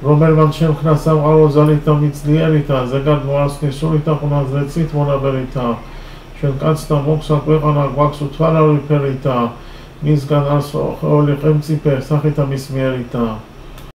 რომელმან შემხნა სამყარო ზალით და მიძლიერითა, ზეგარ მოასხნის სულით და ყნაზრე ცით მონაბერითა, ჩვენ კაცთა მოგსა ქვეყანა გვაქვს უთვალავი ფერითა, მისგან ასო ხეული ყემწიფე სახითა მის მიერითა.